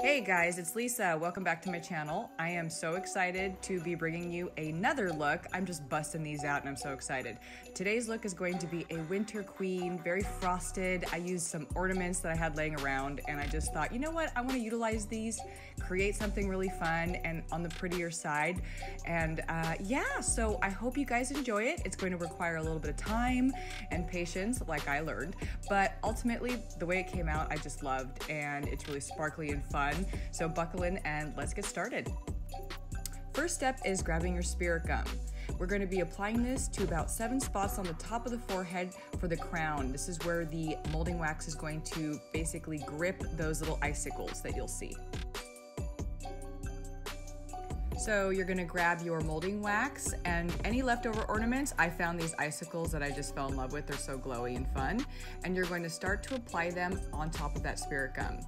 Hey guys, it's Lisa. Welcome back to my channel. I am so excited to be bringing you another look. I'm just busting these out and I'm so excited. Today's look is going to be a winter queen, very frosted. I used some ornaments that I had laying around and I just thought, you know what? I want to utilize these, create something really fun and on the prettier side. And uh, yeah, so I hope you guys enjoy it. It's going to require a little bit of time and patience, like I learned. But ultimately, the way it came out, I just loved and it's really sparkly and fun. So buckle in and let's get started. First step is grabbing your spirit gum. We're going to be applying this to about seven spots on the top of the forehead for the crown. This is where the molding wax is going to basically grip those little icicles that you'll see. So you're gonna grab your molding wax and any leftover ornaments. I found these icicles that I just fell in love with. They're so glowy and fun. And you're going to start to apply them on top of that spirit gum.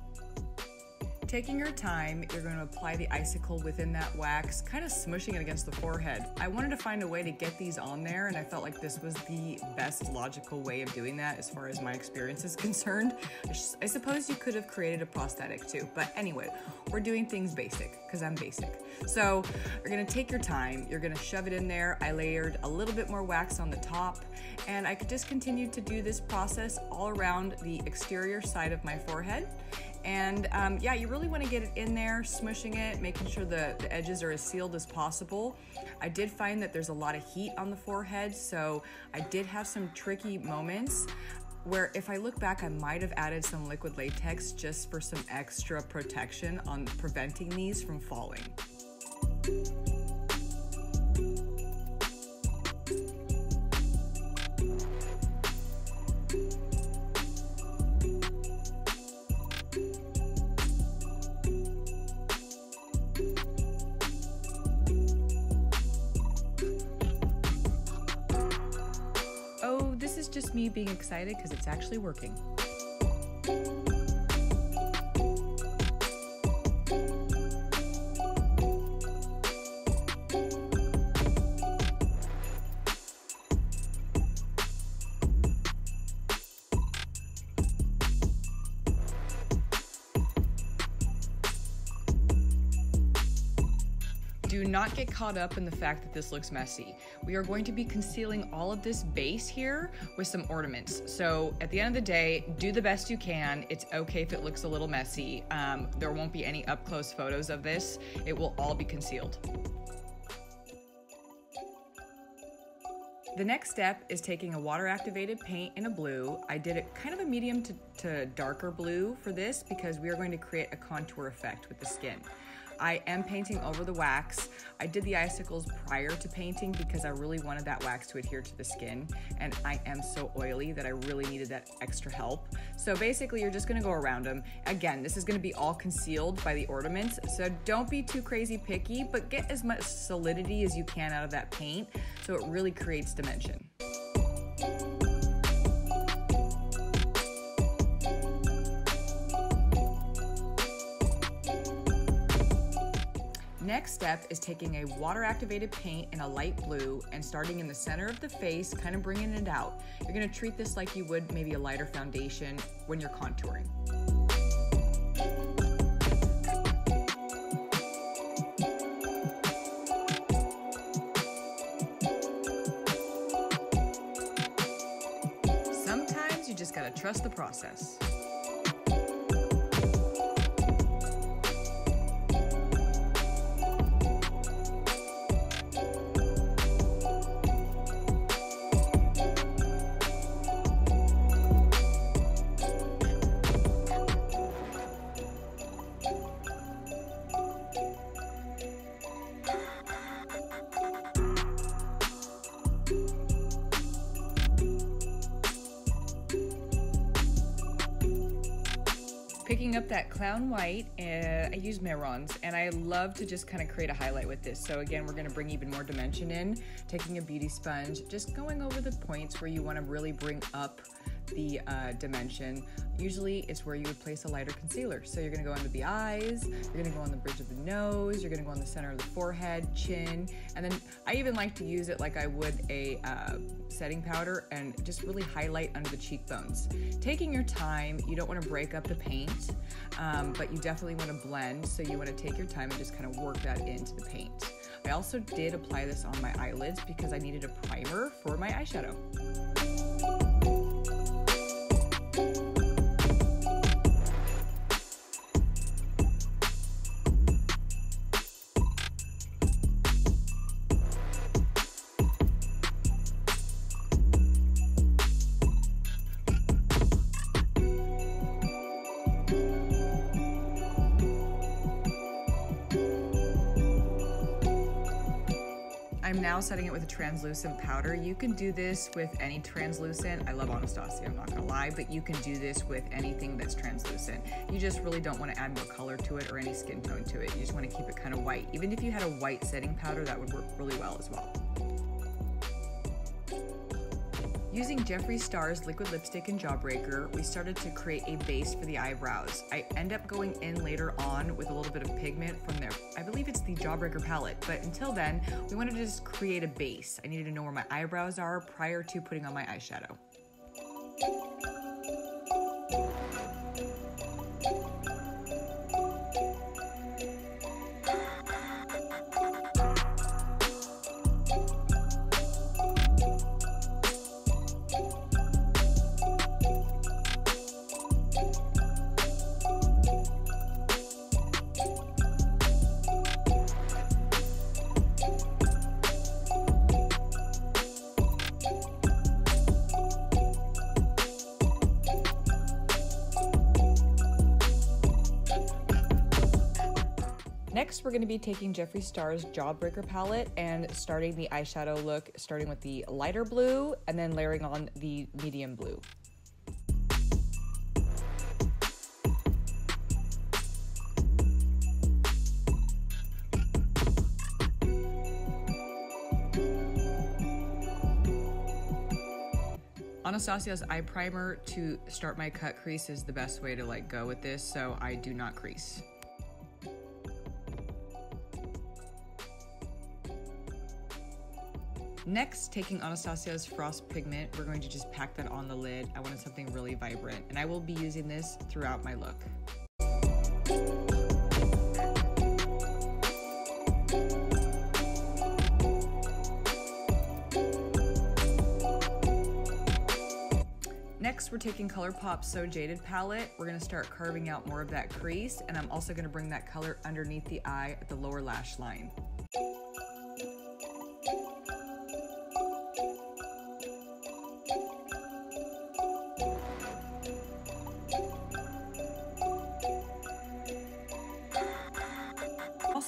Taking your time, you're going to apply the icicle within that wax, kind of smushing it against the forehead. I wanted to find a way to get these on there, and I felt like this was the best logical way of doing that as far as my experience is concerned. I suppose you could have created a prosthetic too, but anyway, we're doing things basic because I'm basic. So you're gonna take your time, you're gonna shove it in there. I layered a little bit more wax on the top, and I could just continue to do this process all around the exterior side of my forehead. And um, yeah, you really want to get it in there, smushing it, making sure the, the edges are as sealed as possible. I did find that there's a lot of heat on the forehead, so I did have some tricky moments where if I look back, I might have added some liquid latex just for some extra protection on preventing these from falling. Me being excited because it's actually working. Do not get caught up in the fact that this looks messy. We are going to be concealing all of this base here with some ornaments. So at the end of the day, do the best you can. It's okay if it looks a little messy. Um, there won't be any up close photos of this. It will all be concealed. The next step is taking a water activated paint in a blue. I did it kind of a medium to, to darker blue for this because we are going to create a contour effect with the skin. I am painting over the wax. I did the icicles prior to painting because I really wanted that wax to adhere to the skin and I am so oily that I really needed that extra help. So basically you're just gonna go around them. Again, this is gonna be all concealed by the ornaments, so don't be too crazy picky, but get as much solidity as you can out of that paint so it really creates dimension. Next step is taking a water activated paint in a light blue and starting in the center of the face, kind of bringing it out. You're gonna treat this like you would maybe a lighter foundation when you're contouring. Sometimes you just gotta trust the process. Picking up that clown white, uh, I use Mehron's, and I love to just kind of create a highlight with this. So again, we're gonna bring even more dimension in, taking a beauty sponge, just going over the points where you wanna really bring up the uh, dimension, usually it's where you would place a lighter concealer. So you're gonna go under the eyes, you're gonna go on the bridge of the nose, you're gonna go on the center of the forehead, chin, and then I even like to use it like I would a uh, setting powder and just really highlight under the cheekbones. Taking your time, you don't wanna break up the paint, um, but you definitely wanna blend, so you wanna take your time and just kind of work that into the paint. I also did apply this on my eyelids because I needed a primer for my eyeshadow you I'm now setting it with a translucent powder. You can do this with any translucent. I love Anastasia, I'm not gonna lie, but you can do this with anything that's translucent. You just really don't wanna add more color to it or any skin tone to it. You just wanna keep it kind of white. Even if you had a white setting powder, that would work really well as well. Using Jeffree Star's liquid lipstick and jawbreaker, we started to create a base for the eyebrows. I end up going in later on with a little bit of pigment from there. I believe it's the jawbreaker palette, but until then, we wanted to just create a base. I needed to know where my eyebrows are prior to putting on my eyeshadow. Next, we're going to be taking Jeffree Star's Jawbreaker palette and starting the eyeshadow look, starting with the lighter blue and then layering on the medium blue. Anastasia's eye primer to start my cut crease is the best way to like go with this, so I do not crease. Next, taking Anastasia's Frost Pigment, we're going to just pack that on the lid. I wanted something really vibrant, and I will be using this throughout my look. Next, we're taking ColourPop So Jaded palette. We're gonna start carving out more of that crease, and I'm also gonna bring that color underneath the eye at the lower lash line.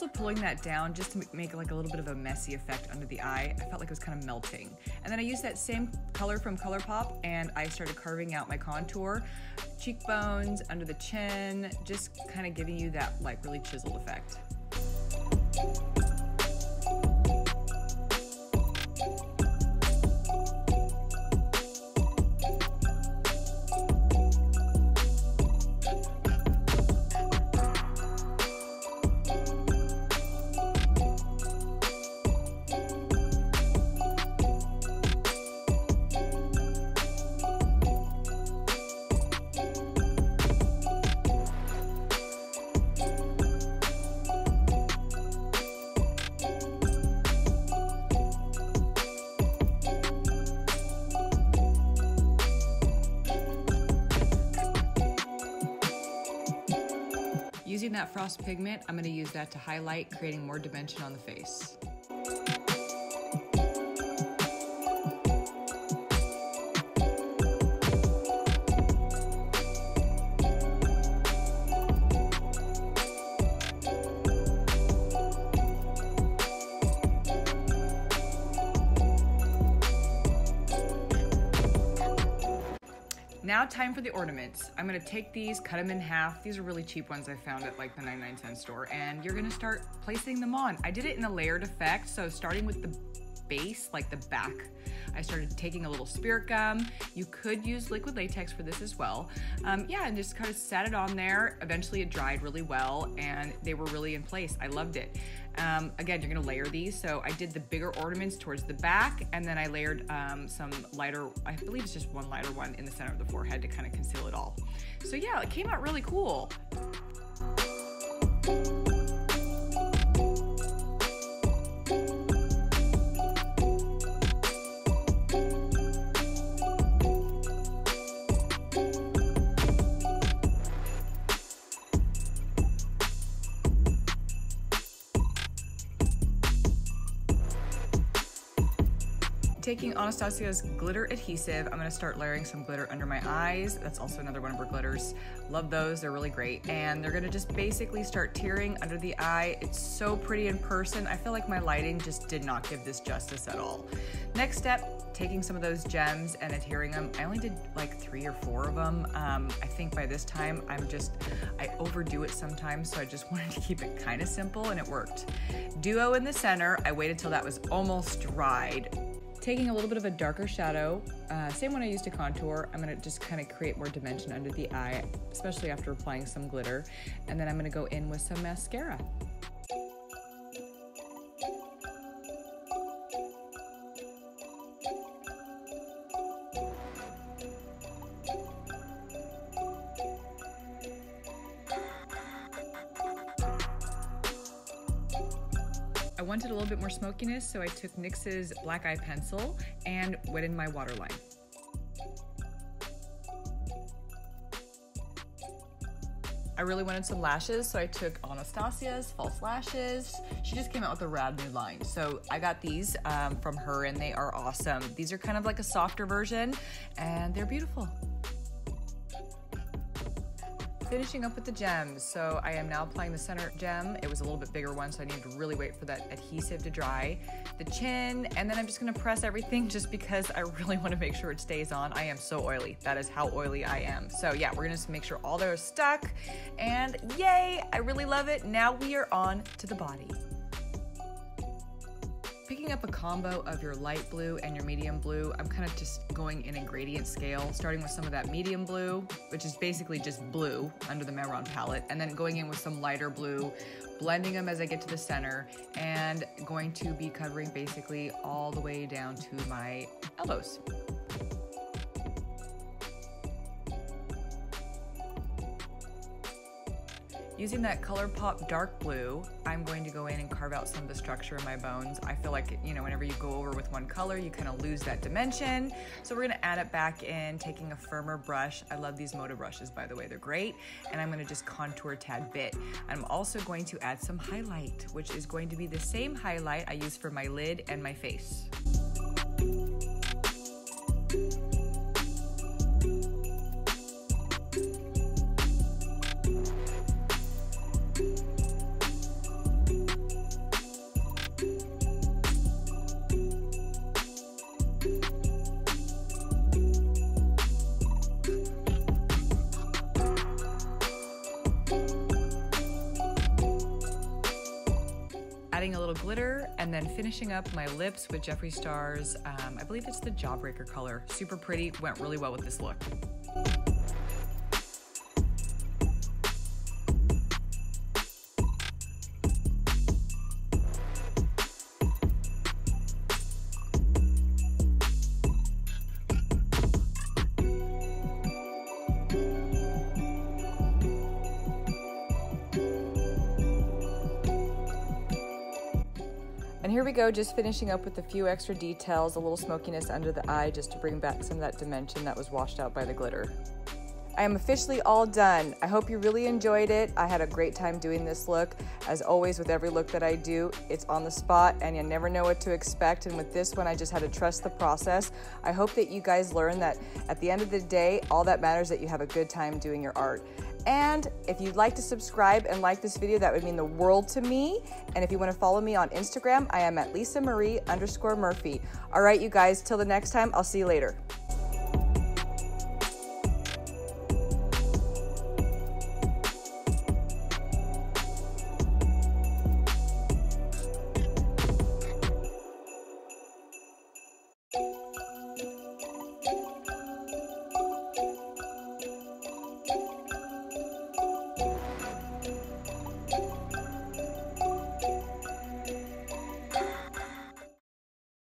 Also pulling that down just to make like a little bit of a messy effect under the eye. I felt like it was kind of melting. And then I used that same color from ColourPop and I started carving out my contour, cheekbones, under the chin, just kind of giving you that like really chiseled effect. That frost pigment, I'm gonna use that to highlight, creating more dimension on the face. Now time for the ornaments. I'm gonna take these, cut them in half. These are really cheap ones I found at like the 99 cent store and you're gonna start placing them on. I did it in a layered effect, so starting with the base, like the back. I started taking a little spirit gum. You could use liquid latex for this as well. Um, yeah, and just kind of set it on there. Eventually it dried really well and they were really in place. I loved it. Um, again, you're gonna layer these. So I did the bigger ornaments towards the back and then I layered um, some lighter, I believe it's just one lighter one in the center of the forehead to kind of conceal it all. So yeah, it came out really cool. Taking Anastasia's glitter adhesive, I'm gonna start layering some glitter under my eyes. That's also another one of her glitters. Love those, they're really great. And they're gonna just basically start tearing under the eye. It's so pretty in person. I feel like my lighting just did not give this justice at all. Next step, taking some of those gems and adhering them. I only did like three or four of them. Um, I think by this time I'm just, I overdo it sometimes, so I just wanted to keep it kind of simple and it worked. Duo in the center, I waited till that was almost dried taking a little bit of a darker shadow, uh, same one I used to contour, I'm gonna just kind of create more dimension under the eye, especially after applying some glitter. And then I'm gonna go in with some mascara. I wanted a little bit more smokiness, so I took NYX's Black Eye Pencil and wet in my waterline. I really wanted some lashes, so I took Anastasia's false lashes. She just came out with a rad new line. So I got these um, from her and they are awesome. These are kind of like a softer version and they're beautiful finishing up with the gems. So I am now applying the center gem. It was a little bit bigger one, so I needed to really wait for that adhesive to dry. The chin, and then I'm just gonna press everything just because I really wanna make sure it stays on. I am so oily. That is how oily I am. So yeah, we're gonna just make sure all those are stuck. And yay, I really love it. Now we are on to the body picking up a combo of your light blue and your medium blue, I'm kind of just going in a gradient scale, starting with some of that medium blue, which is basically just blue under the Mehron palette, and then going in with some lighter blue, blending them as I get to the center, and going to be covering basically all the way down to my elbows. Using that ColourPop dark blue, I'm going to go in and carve out some of the structure in my bones. I feel like, you know, whenever you go over with one color, you kind of lose that dimension. So we're gonna add it back in, taking a firmer brush. I love these Moda brushes, by the way, they're great. And I'm gonna just contour a tad bit. I'm also going to add some highlight, which is going to be the same highlight I use for my lid and my face. Adding a little glitter, and then finishing up my lips with Jeffree Star's, um, I believe it's the Jawbreaker color. Super pretty, went really well with this look. And here we go, just finishing up with a few extra details, a little smokiness under the eye just to bring back some of that dimension that was washed out by the glitter. I am officially all done. I hope you really enjoyed it. I had a great time doing this look. As always, with every look that I do, it's on the spot and you never know what to expect. And with this one, I just had to trust the process. I hope that you guys learn that at the end of the day, all that matters is that you have a good time doing your art. And if you'd like to subscribe and like this video, that would mean the world to me. And if you want to follow me on Instagram, I am at Lisa Marie underscore Murphy. All right, you guys, till the next time, I'll see you later.